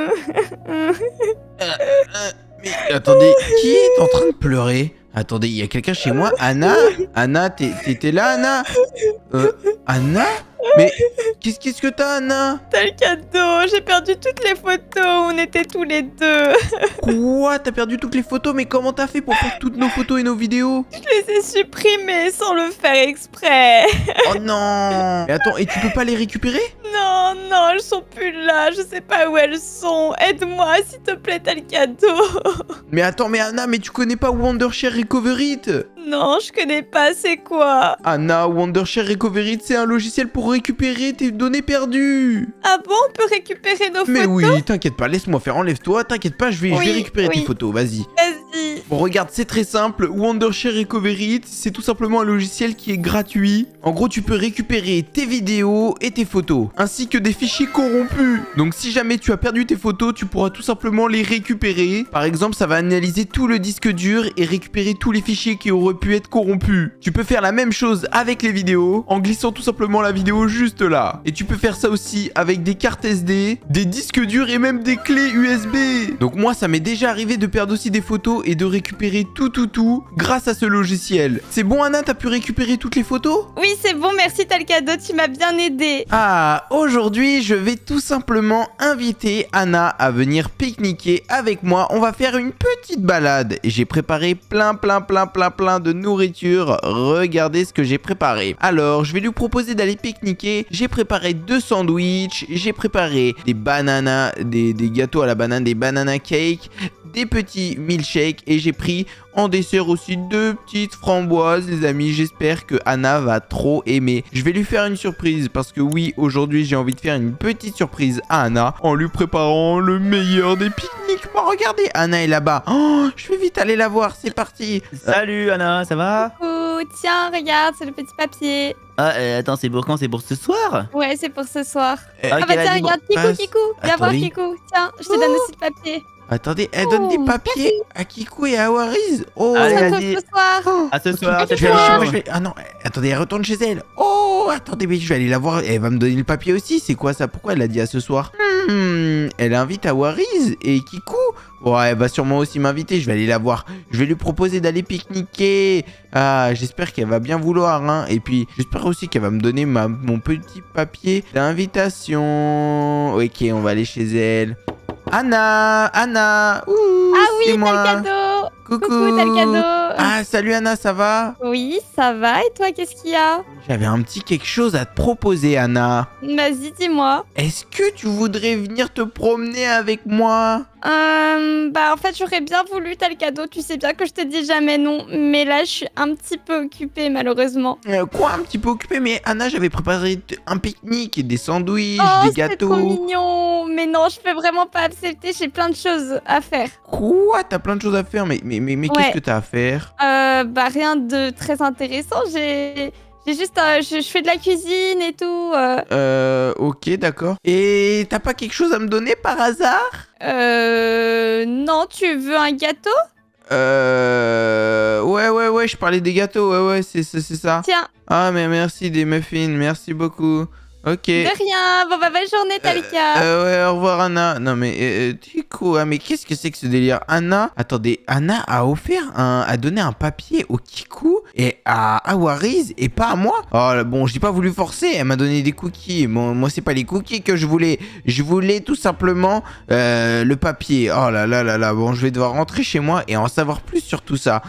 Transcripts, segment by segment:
Euh, euh, mais attendez, qui est en train de pleurer? Attendez, il y a quelqu'un chez moi? Anna? Anna, t'étais là, Anna? Euh, Anna? Mais qu'est-ce que t'as, Anna? T'as le cadeau, j'ai perdu toutes les photos où on était tous les deux. Quoi? T'as perdu toutes les photos? Mais comment t'as fait pour perdre toutes nos photos et nos vidéos? Je les ai supprimées sans le faire exprès. Oh non Mais attends, et tu peux pas les récupérer? Non, non, elles sont plus là, je sais pas où elles sont. Aide-moi, s'il te plaît, t'as le cadeau. Mais attends, mais Anna, mais tu connais pas Wondershare Recovery? Non, je connais pas, c'est quoi? Anna, Wondershare Recovery c'est un logiciel pour récupérer tes données perdues Ah bon, on peut récupérer nos Mais photos? oui, t'inquiète pas, laisse-moi faire, enlève-toi, t'inquiète pas, je vais, je vais Oui, récupérer tes photos, vas-y. Vas-y. Regarde, c'est très simple. Wondershare Recovery c'est tout simplement un logiciel qui est gratuit. En gros, tu peux récupérer tes vidéos et tes photos, ainsi que des fichiers corrompus. Donc, si jamais tu as perdu tes photos, tu pourras tout simplement les récupérer. Par exemple, ça va analyser tout le disque dur et récupérer tous les fichiers qui auraient pu être corrompus. Tu peux faire la même chose avec les vidéos, en glissant tout simplement la vidéo juste là. Et tu peux faire ça aussi avec des cartes SD, des disques durs et même des clés USB. Donc moi, ça m'est déjà arrivé de perdre aussi des photos et de récupérer tout tout tout grâce à ce logiciel. C'est bon Anna, t'as pu récupérer toutes les photos? Oui, c'est bon, merci, t'as le cadeau, tu m'as bien aidé. Ah, aujourd'hui, je vais tout simplement inviter Anna à venir pique-niquer avec moi. On va faire une petite balade. Et j'ai préparé plein, plein, plein, plein, plein de nourriture. Regardez ce que j'ai préparé. Alors, je vais lui proposer d'aller pique-niquer. J'ai préparé deux sandwichs. J'ai préparé des bananas, des, des gâteaux à la banane, des banana cakes, des petits milkshakes. Et j'ai pris en dessert aussi deux petites framboises, les amis. J'espère que Anna va trop aimer. Je vais lui faire une surprise parce que oui, aujourd'hui, j'ai envie de faire une petite surprise à Anna en lui préparant le meilleur des pique-niques. Bon, regardez, Anna est là-bas. Oh, je vais vite aller la voir. C'est parti. Salut Anna, ça va? Oh, tiens, regarde, c'est le petit papier. Ah, euh, attends, c'est pour quand? C'est pour ce soir? Ouais, c'est pour ce soir. Euh, Ah bah tiens, regarde, Kikou. Kikou. Viens voir. Kikou. Tiens, je te donne aussi le papier. Attendez, elle donne des Oh, papiers à Kikou et à Wariz. Oh, Allez, vas-y. À ce soir, Je cette vais aller chez moi, chambre. je vais- Ah non, attendez, elle retourne chez elle. Oh, attendez, mais je vais aller la voir. Elle va me donner le papier aussi. C'est quoi ça? Pourquoi elle l'a dit à ce soir? Hmm, Elle invite à Wariz et Kikou. Ouais, elle va sûrement aussi m'inviter. Je vais aller la voir. Je vais lui proposer d'aller pique-niquer. Ah, j'espère qu'elle va bien vouloir. Hein. Et puis, j'espère aussi qu'elle va me donner ma, mon petit papier d'invitation. Ok, on va aller chez elle. Anna, Anna. Ouh, Ah oui, t'as le cadeau. Coucou. Coucou, t'as le cadeau. Ah, salut Anna, ça va Oui, ça va. Et toi, qu'est-ce qu'il y a J'avais un petit quelque chose à te proposer, Anna. Vas-y, dis-moi. Est-ce que tu voudrais venir te promener avec moi Euh, bah en fait j'aurais bien voulu t'as le cadeau, tu sais bien que je te dis jamais non, mais là je suis un petit peu occupée malheureusement. Euh, Quoi, un petit peu occupé, mais Anna, j'avais préparé un pique-nique, des sandwichs, oh des c'est trop gâteaux. mignon, mais non je peux vraiment pas accepter, j'ai plein de choses à faire. Quoi? T'as plein de choses à faire, mais, mais, mais, mais Ouais. qu'est-ce que t'as à faire? Euh, bah rien de très intéressant, j'ai j'ai juste euh, je, je fais de la cuisine et tout. Euh, Euh, ok, d'accord. Et t'as pas quelque chose à me donner par hasard? Euh non tu veux un gâteau? Euh... Ouais, ouais, ouais, je parlais des gâteaux, ouais, ouais, c'est ça. Tiens, Ah, mais merci, des muffins, merci beaucoup. Ok. de rien. Bon bah bonne journée Talika. Euh, ouais, au revoir Anna. Non mais euh, du coup, ah, mais qu'est-ce que c'est que ce délire? Anna, attendez, Anna a offert un, a donné un papier au Kiku et à Awariz et pas à moi. Oh là, bon, j'ai pas voulu forcer. Elle m'a donné des cookies. Bon, moi c'est pas les cookies que je voulais. Je voulais tout simplement euh, le papier. Oh là là là là. Bon, je vais devoir rentrer chez moi et en savoir plus sur tout ça.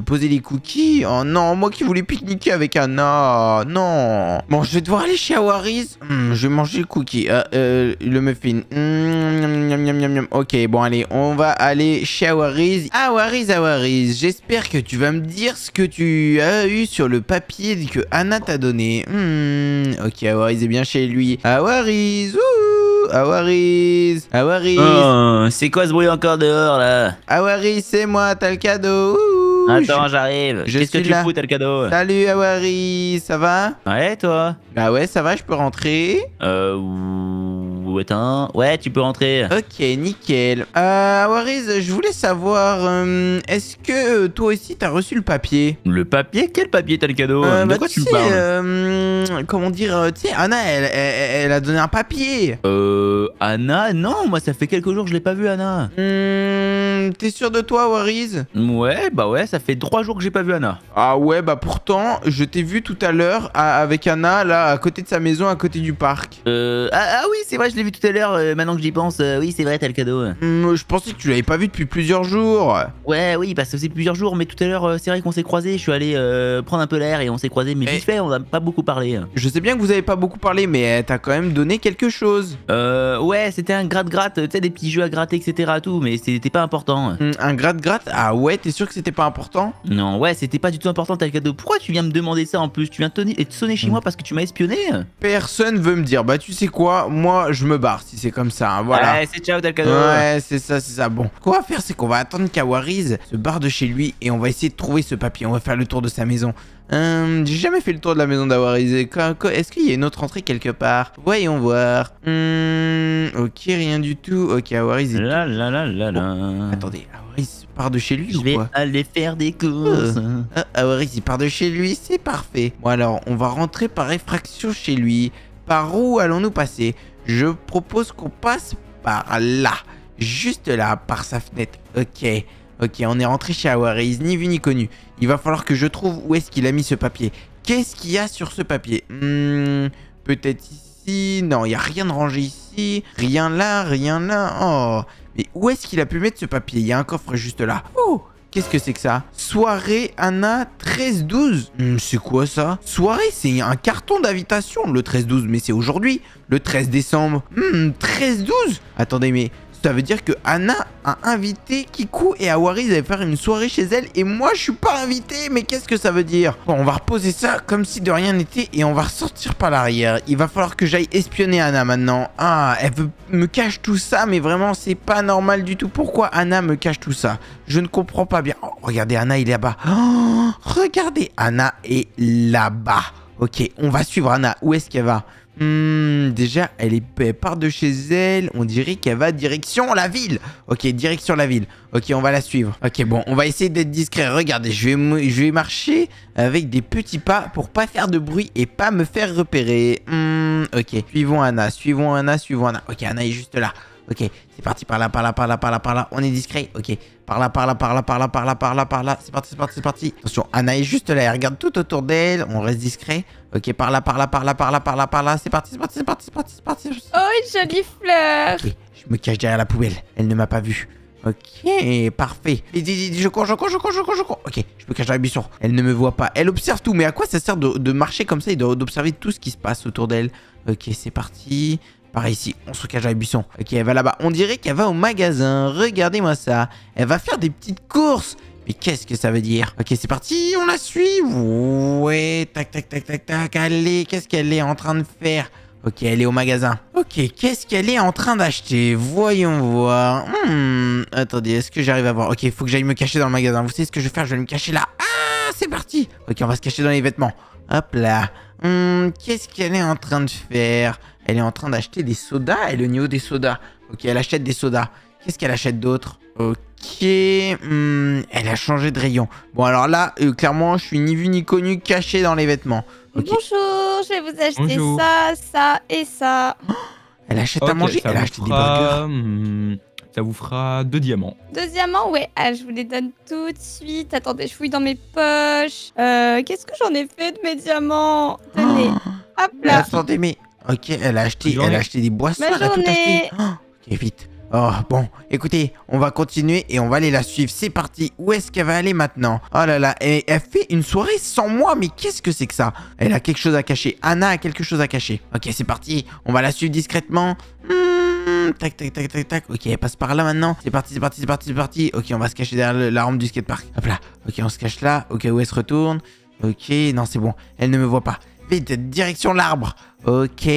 Poser les cookies. Oh non, moi qui voulais pique-niquer avec Anna. Non. Bon, je vais devoir aller chez Awariz. Hmm, je vais manger le cookie. Euh, euh, le muffin. Miam. Ok, bon, allez, on va aller chez Awariz. Awariz, Awariz, j'espère que tu vas me dire ce que tu as eu sur le papier que Anna t'a donné. Hmm, ok, Awariz est bien chez lui. Awariz, ouh, Awariz, Awariz. Oh, c'est quoi ce bruit encore dehors là? Awariz, c'est moi, t'as le cadeau. Ouh, Attends, j'arrive. Qu'est-ce que tu là. fous, le cadeau? Salut Awari, ça va? Ouais, toi? Bah ouais, ça va, je peux rentrer Euh. Attends. Ouais, tu peux rentrer. Ok, nickel. Euh, Wariz, je voulais savoir, euh, est-ce que euh, toi aussi t'as reçu le papier? Le papier? Quel papier t'as le cadeau? Euh, De bah, quoi tu me parles? euh, comment dire, tu sais, Anna, elle, elle- elle a donné un papier. Euh, Anna? Non, moi ça fait quelques jours que je l'ai pas vu, Anna. Hmm, T'es sûr de toi, Wariz Ouais, bah ouais, ça fait trois jours que j'ai pas vu Anna. Ah ouais, bah pourtant, je t'ai vu tout à l'heure avec Anna, là, à côté de sa maison, à côté du parc. Euh, ah, ah oui, c'est vrai, je l'ai vu tout à l'heure, euh, maintenant que j'y pense. euh, oui, c'est vrai, t'as le cadeau. Hmm, je pensais que tu l'avais pas vu depuis plusieurs jours. Ouais, oui, parce que c'est plusieurs jours, mais tout à l'heure, euh, c'est vrai qu'on s'est croisés. Je suis allé prendre un peu l'air et on s'est croisés, mais Eh. vite fait, on a pas beaucoup parlé. Je sais bien que vous avez pas beaucoup parlé, mais t'as quand même donné quelque chose. Euh, ouais, c'était un gratte-gratte, tu sais, des petits jeux à gratter, etc. Tout, mais c'était pas important. Hmm, un gratte-gratte? Ah ouais, t'es sûr que c'était pas important? Non, ouais, c'était pas du tout important, t'as le cadeau. Pourquoi tu viens me demander ça en plus? Tu viens et te sonner chez Mm. moi parce que tu m'as espionné? Personne veut me dire, bah tu sais quoi, moi je me barre si c'est comme ça, hein, voilà. Ouais, c'est ciao. Ouais, ça, c'est ça. Bon, qu'on va faire, c'est qu'on va attendre qu'Awariz se barre de chez lui et on va essayer de trouver ce papier. On va faire le tour de sa maison. Hum, J'ai jamais fait le tour de la maison d'Awariz. Est-ce qu'il y a une autre entrée quelque part? Voyons voir. Hum, ok, rien du tout. Ok, Awariz est... La la la la la. Attendez, Awariz part de chez lui Je ou vais quoi? aller faire des courses. Ah, Awariz, il part de chez lui, c'est parfait. Bon alors, on va rentrer par effraction chez lui. Par où allons-nous passer? Je propose qu'on passe par là. Juste là, par sa fenêtre. Ok. Ok, on est rentré chez Awariz, ni vu ni connu. Il va falloir que je trouve où est-ce qu'il a mis ce papier. Qu'est-ce qu'il y a sur ce papier? Hmm, Peut-être ici? Non, il n'y a rien de rangé ici. Rien là, rien là. Oh. Mais où est-ce qu'il a pu mettre ce papier? Il y a un coffre juste là. Oh Qu'est-ce que c'est que ça? Soirée Anna 13-12 Hmm, C'est quoi ça? Soirée, c'est un carton d'invitation, le 13-12, mais c'est aujourd'hui, le 13 décembre. Hmm, 13-12 Attendez, mais ça veut dire que Anna a invité Kiku et Awari à faire une soirée chez elle et moi je suis pas invité, mais qu'est-ce que ça veut dire? Bon, on va reposer ça comme si de rien n'était et on va ressortir par l'arrière. Il va falloir que j'aille espionner Anna maintenant. Ah, elle me cache tout ça, mais vraiment c'est pas normal du tout. Pourquoi Anna me cache tout ça? Je ne comprends pas bien. Oh, regardez, Anna il est là-bas. Oh, regardez, Anna est là-bas. Ok, on va suivre Anna. Où est-ce qu'elle va? Hmm, déjà, elle, part de chez elle. On dirait qu'elle va direction la ville. Ok, direction la ville. Ok, on va la suivre. Ok, bon, on va essayer d'être discret. Regardez, je vais, me- je vais marcher avec des petits pas pour pas faire de bruit et pas me faire repérer. Hmm, ok, suivons Anna, suivons Anna, suivons Anna. Ok, Anna est juste là. Ok, c'est parti par là, par là, par là, par là, par là. On est discret. Ok, par là, par là, par là, par là, par là, par là, par là. C'est parti, c'est parti, c'est parti. Attention, Anna est juste là. Elle regarde tout autour d'elle. On reste discret. Ok, par là, par là, par là, par là, par là, par là. C'est parti, c'est parti, c'est parti, c'est parti, c'est parti. Oh, une jolie fleur. Ok, je me cache derrière la poubelle. Elle ne m'a pas vu. Ok, parfait. Je cours, je cours, je cours, je cours, je cours. Ok, je me cache dans la buisson. Elle ne me voit pas. Elle observe tout. Mais à quoi ça sert de, de marcher comme ça et d'observer tout ce qui se passe autour d'elle Ok, c'est parti. Par ici, on se cache dans les buissons. Ok, elle va là-bas. On dirait qu'elle va au magasin. Regardez-moi ça. Elle va faire des petites courses. Mais qu'est-ce que ça veut dire? Ok, c'est parti. On la suit. Ouais, tac, tac, tac, tac, tac. Allez, qu'est-ce qu'elle est en train de faire? Ok, elle est au magasin. Ok, qu'est-ce qu'elle est en train d'acheter? Voyons voir. Hmm, attendez, est-ce que j'arrive à voir? Ok, il faut que j'aille me cacher dans le magasin. Vous savez ce que je vais faire? Je vais me cacher là. Ah, c'est parti. Ok, on va se cacher dans les vêtements. Hop là. Hmm, qu'est-ce qu'elle est en train de faire? Elle est en train d'acheter des sodas. Elle est au niveau des sodas. Ok, elle achète des sodas. Qu'est-ce qu'elle achète d'autre? Ok, hmm, elle a changé de rayon. Bon, alors là, euh, clairement, je suis ni vu ni connu, caché dans les vêtements. Bonjour, je vais vous acheter Bonjour. ça, ça et ça. elle achète à manger. Elle a acheté des burgers. Ça vous fera deux diamants. Deuxièmement, ouais, ah, je vous les donne tout de suite. Attendez, je fouille dans mes poches. Euh, qu'est-ce que j'en ai fait de mes diamants Tenez, hop Mais là. attendez, mais. Ok, elle a acheté, elle a acheté des boissons. Bonne elle a tout acheté. journée. Oh, ok, vite. Oh, bon, écoutez, on va continuer et on va aller la suivre. C'est parti. Où est-ce qu'elle va aller maintenant Oh là là, elle, elle fait une soirée sans moi, mais qu'est-ce que c'est que ça Elle a quelque chose à cacher. Anna a quelque chose à cacher. Ok, c'est parti. On va la suivre discrètement. Hmm, tac, tac, tac, tac, tac. Ok, elle passe par là maintenant. C'est parti, c'est parti, c'est parti, c'est parti. Ok, on va se cacher derrière la rampe du skatepark. Hop là. Ok, on se cache là. Ok, où elle se retourne Ok, non, c'est bon. Elle ne me voit pas. Vite, direction l'arbre. Ok,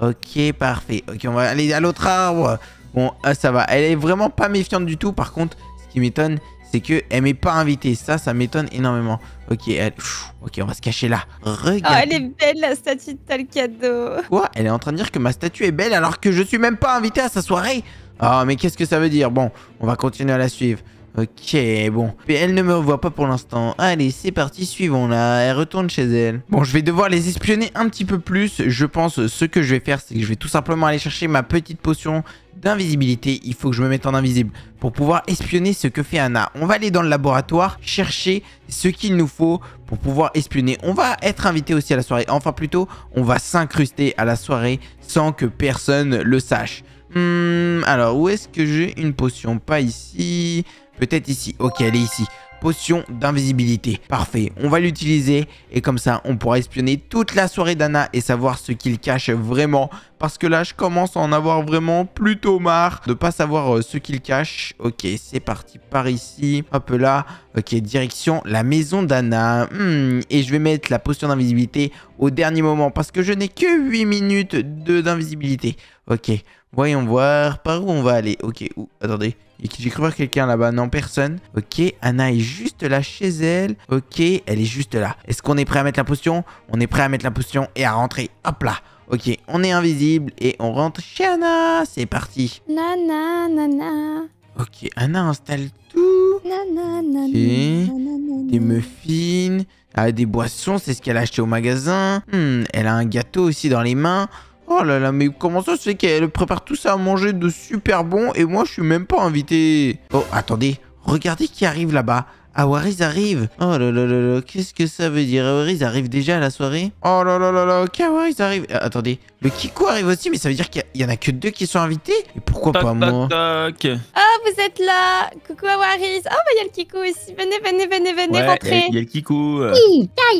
ok, parfait. Ok, on va aller à l'autre arbre. Bon, ah, ça va. Elle est vraiment pas méfiante du tout. Par contre, ce qui m'étonne, c'est que elle m'est pas invitée. Ça, ça m'étonne énormément. Ok, elle... Pfff, ok, on va se cacher là. Oh, Regarde. elle est belle la statue de Talcado. Quoi? Elle est en train de dire que ma statue est belle alors que je suis même pas invité à sa soirée Ah, mais qu'est-ce que ça veut dire? Bon, on va continuer à la suivre. Ok, bon. Mais elle ne me revoit pas pour l'instant. Allez, c'est parti, suivons-la. Elle retourne chez elle. Bon, je vais devoir les espionner un petit peu plus. Je pense, ce que je vais faire, c'est que je vais tout simplement aller chercher ma petite potion d'invisibilité. Il faut que je me mette en invisible pour pouvoir espionner ce que fait Anna. On va aller dans le laboratoire, chercher ce qu'il nous faut pour pouvoir espionner. On va être invité aussi à la soirée. Enfin, plutôt, on va s'incruster à la soirée sans que personne le sache. Hmm, alors, où est-ce que j'ai une potion? Pas ici. Peut-être ici. Ok, elle est ici. Potion d'invisibilité. Parfait. On va l'utiliser et comme ça, on pourra espionner toute la soirée d'Anna et savoir ce qu'il cache vraiment. Parce que là, je commence à en avoir vraiment plutôt marre de pas savoir euh, ce qu'il cache. Ok, c'est parti par ici. Hop là. Ok, direction la maison d'Anna. Hmm, et je vais mettre la potion d'invisibilité au dernier moment parce que je n'ai que 8 minutes d'invisibilité. Ok, voyons voir par où on va aller. Ok, où? Attendez. J'ai cru voir quelqu'un là-bas. Non, personne. Ok, Anna est juste là chez elle. Ok, elle est juste là. Est-ce qu'on est prêt à mettre la potion? On est prêt à mettre la potion et à rentrer. Hop là. Ok, on est invisible et on rentre chez Anna. C'est parti. Nana, nana. Ok, Anna installe tout. Nana, nana. Ok. nana, Des muffins. Ah, des boissons, c'est ce qu'elle a acheté au magasin. Hmm, elle a un gâteau aussi dans les mains. Oh là là, mais comment ça se fait qu'elle prépare tout ça à manger de super bon et moi je suis même pas invité Oh, attendez, regardez qui arrive là-bas. Awariz arrive. Oh là là là là, qu'est-ce que ça veut dire? Awariz arrive déjà à la soirée? Oh là là là là, qu'Awariz arrive? Ah, attendez, le Kiko arrive aussi, mais ça veut dire qu'il y, y en a que deux qui sont invités? Et pourquoi pas Toc, moi? toc, toc. Ah, vous êtes là. Coucou Awaris. Ah, bah, il y a le Kiko aussi. Venez, venez, venez, venez, Ouais, rentrez. Il y a le kikou. euh.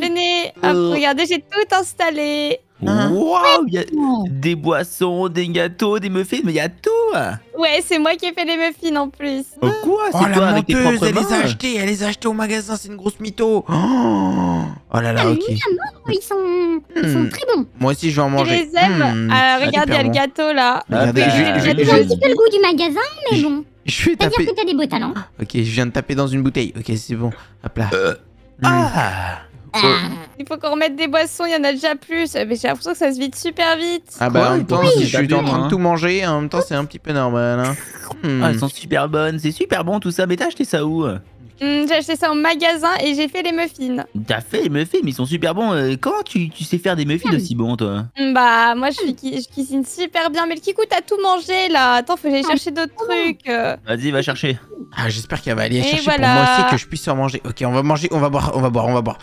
Venez. Hop, Oh. regardez, j'ai tout installé. Hein Waouh, il y a des boissons, des gâteaux, des muffins, mais il y a tout. Ouais, c'est moi qui ai fait les muffins en plus. Oh, quoi Oh C'est la toi avec tes menteuse, propres elle les a mains achetées, elle les a achetées au magasin, c'est une grosse mytho. Oh, oh là là, Ah, ok. Ils sont, ils sont Hmm. très bons. Moi aussi je vais en Je manger. les aime. Hmm, Ah, c'est regarde, il y a le gâteau là. Regardez, Ah, je, bah, je- je- je- C'est un petit peu le goût du magasin, mais Je- bon. je vais taper. que t'as des beaux talents. Ok, je viens de taper dans une bouteille. Ok, c'est bon. Hop là. Euh, Hmm. Ah Ah. Il faut qu'on remette des boissons, il y en a déjà plus. Mais j'ai l'impression que ça se vide super vite. Ah bah Quoi en même temps, Oui, si je suis en train de hein. tout manger, en même temps c'est un petit peu normal. Hein. Hmm. Ah, elles sont super bonnes, c'est super bon tout ça. Mais t'as acheté ça où? Hmm, j'ai acheté ça au magasin et j'ai fait les muffins. T'as fait les muffins, mais ils sont super bons. Euh, Comment tu, tu sais faire des muffins aussi bons, toi? Hmm, Bah, moi je, suis je cuisine super bien. Mais le Kikou, t'as tout mangé là. Attends, faut que j'aille chercher d'autres trucs. euh. Vas-y, va chercher. Ah, j'espère qu'elle va aller Et chercher voilà. pour moi aussi que je puisse en manger. Ok, on va manger, on va boire, on va boire, on va boire.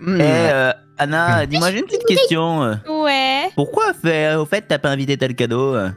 Hmm. Eh, euh, Anna, dis-moi, j'ai une petite question. Ouais. Pourquoi, fait, au fait, t'as pas invité tel cadeau? Euh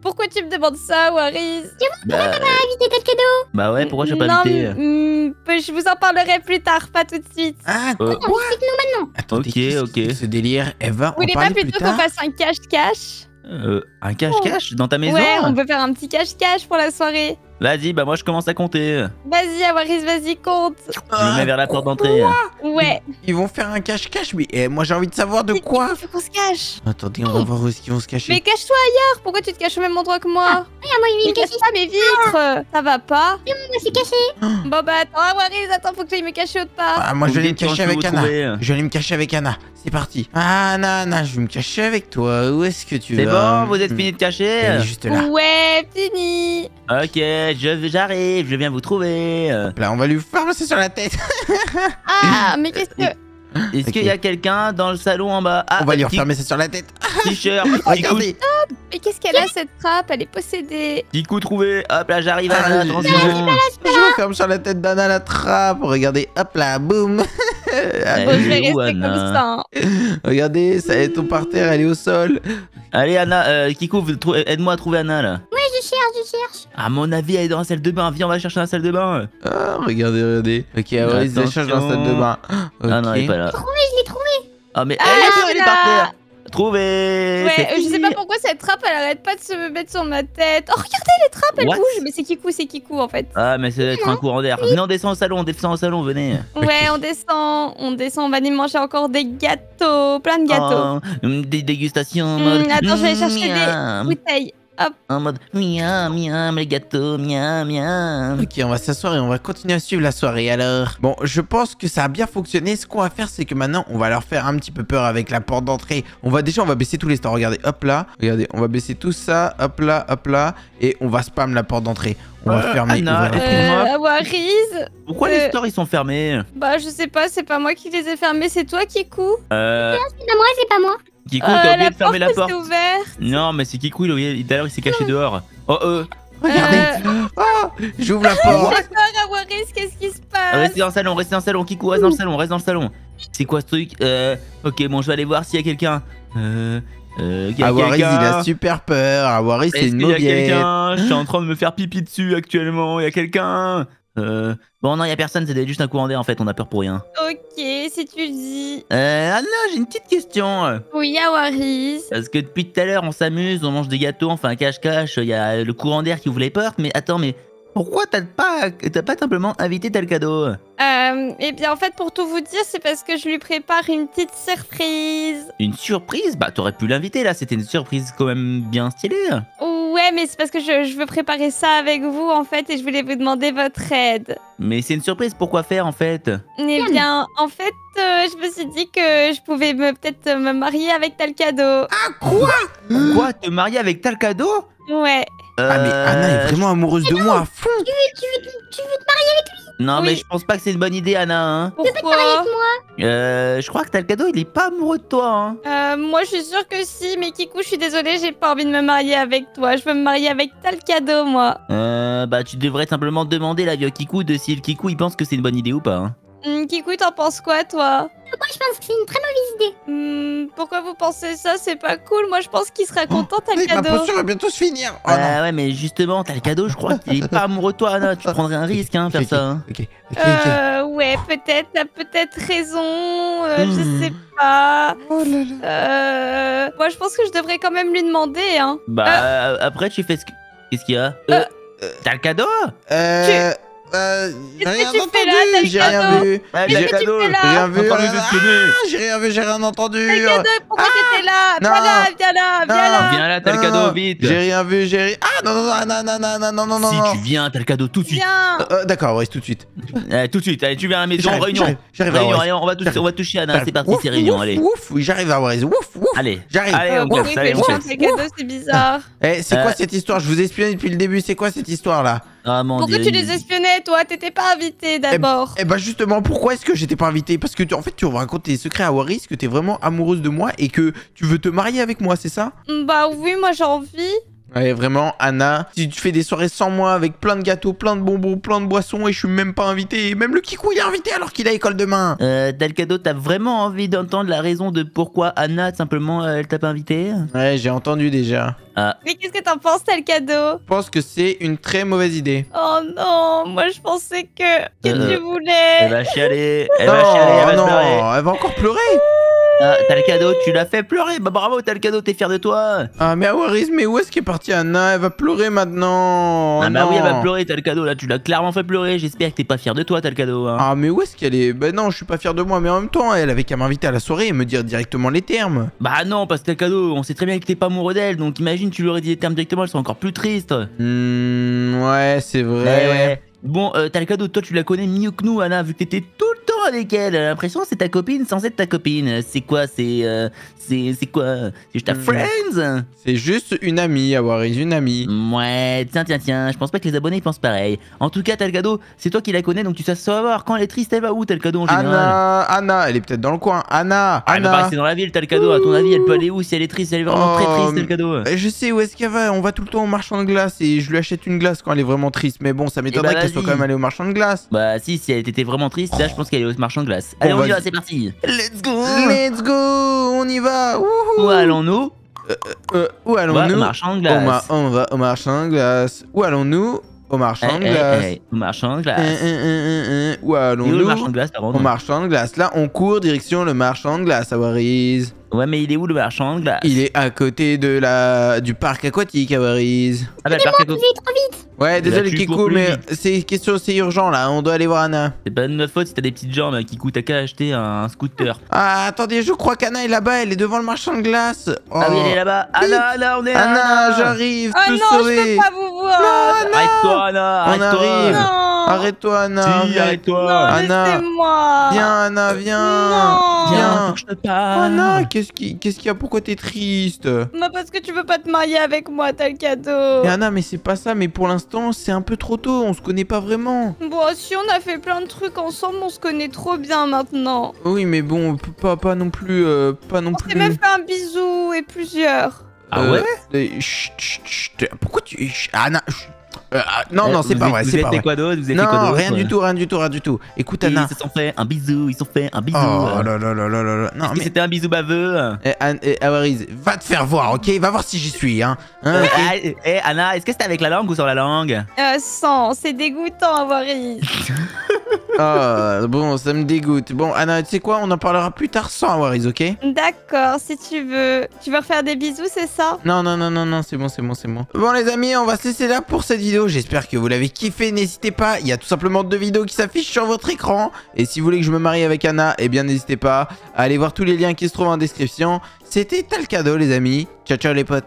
Pourquoi tu me demandes ça, Waris? Bah, Invité tel cadeau. bah ouais, pourquoi j'ai pas Non, invité hmm, je vous en parlerai plus tard, pas tout de suite. Ah, Euh, quoi? Explique-nous maintenant. Attendez, Ok, ok. Ce délire, elle va Vous en voulez pas parler plus plutôt qu'on tard? fasse un cache-cache? Euh, Un cache-cache dans ta maison? Ouais, on peut faire un petit cache-cache pour la soirée. Vas-y, bah moi je commence à compter. Vas-y, Avaris, vas-y, compte. Je Ah, me mets vers la porte d'entrée. Ouais. Ils vont faire un cache-cache, mais eh, moi j'ai envie de savoir de quoi. Il faut qu'on se cache. Attendez, on va voir où est-ce qu'ils vont se cacher. Mais cache-toi ailleurs. Pourquoi tu te caches au même endroit que moi? Regarde, moi, Mais me cache pas mes vitres. Ça va pas Moi, c'est caché. Bon bah attends, Avaris, attends, faut que j'aille me cacher autre part. Ah, moi je vais aller me cacher avec Anna. Je vais aller me cacher avec Anna. C'est parti. Ah, Anna, je vais me cacher avec toi. Où est-ce que tu C'est vas bon, vous êtes Hmm. fini de cacher Elle est juste là. Ouais, fini. Ok, je j'arrive, je viens vous trouver. Là, on va lui faire passer sur la tête. Ah, mais qu'est-ce que... Est-ce qu'il y a quelqu'un dans le salon en bas? Ah, on va lui refermer ça sur la tête. t-shirt. Regardez. Mais qu'est-ce qu'elle a cette trappe? Elle est possédée. Petit coup trouvé. Hop là, j'arrive. Ah, Anna, je- attention. Je referme sur la tête d'Anna la trappe. Regardez, hop là, boum. Elle Bon, je vais rester Anna comme ça. hein. Regardez, ça est au par terre, elle est au sol. Allez Anna, euh, Kikou, aide-moi à trouver Anna là. Ouais, je cherche, je cherche. À mon avis, elle est dans la salle de bain. Viens, on va la chercher dans la salle de bain. Ah, regardez, regardez. Ok, alors ils échangent dans la salle de bain. Ah non, elle est pas là. Je l'ai trouvé. Ah mais Ah, elle, est- c'est elle est par terre. Trouvé. Ouais, c'est euh, je sais pas pourquoi cette trappe elle arrête pas de se mettre sur ma tête. Oh, regardez les trappes, elles What? bougent. Mais c'est Kikou, c'est Kikou en fait. Ah mais être un courant d'air. Venez, on descend au salon, on descend au salon, venez. Ouais, on descend, on descend, on va aller manger encore des gâteaux, plein de gâteaux. Oh, des dégustations mode. attends, je vais chercher des miam. Hop. En mode miam, miam, les gâteaux, miam, miam. Ok, on va s'asseoir et on va continuer à suivre la soirée alors. Bon, je pense que ça a bien fonctionné. Ce qu'on va faire, c'est que maintenant, on va leur faire un petit peu peur avec la porte d'entrée. On va déjà, on va baisser tous les stores. Regardez, hop là. Regardez, on va baisser tout ça, hop là, hop là. Et on va spam la porte d'entrée. On va Euh, fermer. Anna, que- Euh, Awaris Pourquoi Euh, les stores ils sont fermés? Bah, je sais pas, c'est pas moi qui les ai fermés, c'est toi, Kikou. Euh. C'est pas moi, c'est pas moi. Kikou, Euh, t'as oublié de fermer la porte ouverte. Non, mais c'est Kikou, il a oublié- tout à l'heure il s'est caché dehors. Oh, euh. Regardez. Euh, Oh, j'ouvre la porte. D'accord, Awaris, qu'est-ce qui se passe Restez dans le salon, restez dans le salon, Kikou, reste dans le salon, reste dans le salon. C'est quoi ce truc Euh. Ok, bon, je vais aller voir s'il y a quelqu'un. Euh. Euh. y a Awaris, il a super peur. Awaris, c'est une quelqu'un? Je suis en train de me faire pipi dessus actuellement. Il y a quelqu'un? Euh. Bon, non, il a personne, c'était juste un courant d'air en fait, on a peur pour rien. Ok, si tu le dis. Euh. Anna, j'ai une petite question. Oui, Awaris. Parce que depuis tout à l'heure, on s'amuse, on mange des gâteaux, enfin cache-cache, il y a le courant d'air qui ouvre les portes, mais attends, mais pourquoi t'as pas, t'as pas simplement invité tel cadeau? Euh, eh bien, en fait, pour tout vous dire, c'est parce que je lui prépare une petite surprise. Une surprise? Bah, t'aurais pu l'inviter là, c'était une surprise quand même bien stylée. Ouais, mais c'est parce que je, je veux préparer ça avec vous, en fait, et je voulais vous demander votre aide. Mais c'est une surprise, pourquoi faire en fait? Eh bien, en fait, euh, je me suis dit que je pouvais me- peut-être me marier avec tel cadeau. Quoi? Te marier avec tel cadeau? Ouais. Ah, mais Anna est vraiment amoureuse de moi à fond. Tu veux, tu veux, tu veux te marier avec lui? Non, mais je pense pas que c'est une bonne idée, Anna. Hein. Pourquoi? avec moi? Euh, je crois que t'as le cadeau, il est pas amoureux de toi. Hein. Euh, moi, je suis sûre que si, mais Kikou, je suis désolée, j'ai pas envie de me marier avec toi. Je veux me marier avec cadeau, moi. Euh, bah, tu devrais simplement demander la vieux Kikou de si le Kikou il pense que c'est une bonne idée ou pas. Hein. Hum, Kikou, t'en penses quoi, toi? Moi, je pense que c'est une très mauvaise idée. Hum, Pourquoi vous pensez ça? C'est pas cool. Moi, je pense qu'il sera content, tel Ma cadeau. potion va bientôt se finir. Oh non. Euh, ouais, mais justement, t'as le cadeau, je crois qu'il est pas amoureux de toi, Anna. Tu prendrais un risque, hein, faire ça. Hein. Ok, ok, ok. Euh, ouais, peut-être, t'as peut-être raison. euh, Hmm. Je sais pas. Oh là là. Euh, moi, je pense que je devrais quand même lui demander, hein. Bah, après, tu fais ce que. Qu'est-ce qu'il y a? Euh, T'as le cadeau? Euh. euh, j'ai rien entendu, j'ai rien vu. J'ai rien vu, j'ai rien vu, j'ai rien entendu. Pourquoi t'étais là Viens là, viens là, viens là. Viens là, t'as le cadeau, vite. J'ai rien vu, j'ai rien. Ah non, non, non, non, non, non, non, non. Si tu viens, t'as le cadeau tout de suite. D'accord, Boris, tout de suite. Tout de suite, allez, tu viens à la maison, réunion. J'arrive à Réunion, on va toucher Anna, c'est parti, c'est réunion, allez. Ouf, j'arrive à Boris, ouf, ouf. Allez, j'arrive. Allez, on casse, allez, on casse. C'est bizarre. Eh, c'est quoi cette histoire Je vous espionne depuis le début, c'est quoi cette histoire là Pourquoi tu les espionnais, toi T'étais pas invité d'abord. Eh bah justement, pourquoi est-ce que j'étais pas invité? Parce que tu- en fait, tu racontes tes secrets à Waris, que t'es vraiment amoureuse de moi et que tu veux te marier avec moi, c'est ça? Bah oui, moi j'ai envie. Ouais, vraiment, Anna, si tu fais des soirées sans moi avec plein de gâteaux, plein de bonbons, plein de boissons et je suis même pas invité, et même le Kikou il est invité alors qu'il a école demain. Euh, cadeau, t'as vraiment envie d'entendre la raison de pourquoi Anna, simplement, euh, elle t'a pas invité? Ouais, j'ai entendu déjà. Mais qu'est-ce que t'en penses, cadeau Je pense que c'est une très mauvaise idée. Oh non, moi je pensais que, que Euh, tu Elle voulais. va chialer, elle non, va chialer, elle va non, pleurer. elle va encore pleurer. Ah, t'as le cadeau, tu l'as fait pleurer. Bah bravo, t'as le cadeau, t'es fier de toi. Ah mais à Waris, mais où est-ce qu'est partie Anna Elle va pleurer maintenant. ah bah oui, elle va pleurer, t'as le cadeau là, tu l'as clairement fait pleurer. J'espère que t'es pas fier de toi, t'as le cadeau. Hein. Ah mais où est-ce qu'elle est? Bah non, je suis pas fier de moi, mais en même temps, elle avait qu'à m'inviter à la soirée et me dire directement les termes. Bah non, parce que cadeau, on sait très bien que t'es pas amoureux d'elle, donc imagine tu lui aurais dit les termes directement, elle serait encore plus triste. Hmm, ouais, c'est vrai. Ouais, ouais. Bon, euh, t'as le cadeau, toi tu la connais mieux que nous, Anna, vu que t'étais tout le temps avec elle. J'ai l'impression que c'est ta copine sans être ta copine. C'est quoi? C'est. euh, c'est c'est quoi? C'est juste ta Hmm. friends? C'est juste une amie, Waris, une amie. Ouais, tiens, tiens, tiens, je pense pas que les abonnés pensent pareil. En tout cas, t'as le cadeau, c'est toi qui la connais, donc tu sais savoir. Quand elle est triste, elle va où T'as le cadeau en général? Anna, Anna, elle est peut-être dans le coin. Anna, Ah, Anna. rester dans la ville, t'as le cadeau. À ton avis, elle peut aller où si elle est triste Elle est vraiment très triste, t'as le cadeau. Euh, Je sais où est-ce qu'elle va. On va tout le temps au marchand de glace et je lui achète une glace quand elle est vraiment triste. Mais bon, ça m'étonnerait bah, qu'elle soit quand même allée au marchand de glace. Bah, si, si elle était vraiment triste, là, je pense qu'elle est au marchand de glace. Allez, on y va, c'est parti. Let's go. Let's go. On y va. Wouhou. Où allons-nous? Euh, où On va au allons-nous marchand de Au ma- glace. On va au marchand de glace. Où allons-nous? Au marchand de Eh, eh, glace. eh, Au marchand de glace. Où où allons-nous? marchand de glace, par Au marchand de glace. Là, on court direction le marchand de glace à Waris. Ouais, mais il est où le marchand de glace? Il est à côté de la du parc aquatique à Waris. Ah, bah, le parc aquatique. allez trop vite. Ouais, désolé Kikou, mais c'est question, c'est urgent là, on doit aller voir Anna. C'est pas de notre faute si t'as des petites jambes hein, qui coûtent à qu'à acheter un scooter. Ah, attendez, je crois qu'Anna est là-bas, elle est devant le marchand de glace. Oh. Ah oui, elle est là-bas. Anna, Anna, on est là. Anna, j'arrive, Oh te non, sauver. je peux pas vous voir. Arrête-toi, Anna. On Arrête-toi. arrive. Non. Arrête-toi, Anna. Si, arrête. arrête-toi. Non, Anna. laissez-moi. Viens, Anna, viens. Non. Viens, pas. Anna, qu'est-ce qui- qu'est-ce qu'il y a? Pourquoi t'es triste? Bah parce que tu veux pas te marier avec moi, t'as le cadeau. Mais Anna, mais c'est pas ça, mais pour l'instant, c'est un peu trop tôt, on se connaît pas vraiment. Bon, si on a fait plein de trucs ensemble, on se connaît trop bien maintenant. Oui, mais bon, pas, pas non plus, euh, pas non On plus. s'est même fait un bisou et plusieurs. Ah Euh, ouais? Euh, chut, chut, chut, Pourquoi tu... chut, Anna... Euh, ah, non, Euh, non, c'est vous pas êtes- vrai, Vous c'est êtes quoi d'autre Non, d'autre rien du tout, rien du tout, rien du tout. Écoute, Ils Anna. se sont fait un bisou, ils se sont fait un bisou. Oh là là là là là là. Non, mais... c'était un bisou baveux Eh, Anne- eh, Awariz, va te faire voir, ok? Va voir si j'y suis, hein, Hein, eh, eh, Anna, est-ce que c'était avec la langue ou sur la langue? Euh, sans, c'est dégoûtant Iris. Ah, bon, ça me dégoûte. Bon, Anna, tu sais quoi? On en parlera plus tard sans Awariz, ok? D'accord, si tu veux. Tu veux refaire des bisous, c'est ça? Non, non, non, non, non, c'est bon, c'est bon, c'est bon. Bon, les amis, on va se laisser là pour cette J'espère que vous l'avez kiffé. N'hésitez pas, il y a tout simplement deux vidéos qui s'affichent sur votre écran. Et si vous voulez que je me marie avec Anna, eh bien, n'hésitez pas à aller voir tous les liens qui se trouvent en description. C'était Talcado, les amis. Ciao, ciao, les potes.